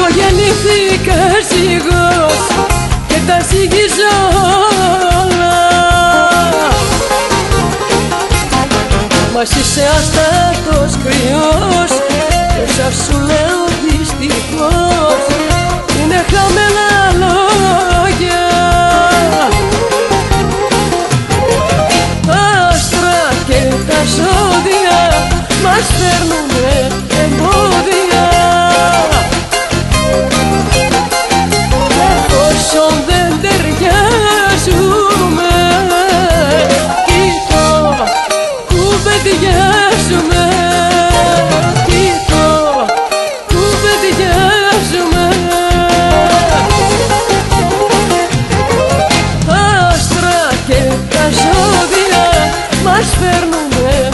Εγώ γεννήθηκα αρχηγός και τα συγγίζω όλα Μας είσαι αστάτος κρυός και κουβεντιάζουμε Κοίτα, κουβεντιάζουμε Άστρα και τα ζώδια μας φερνούμε.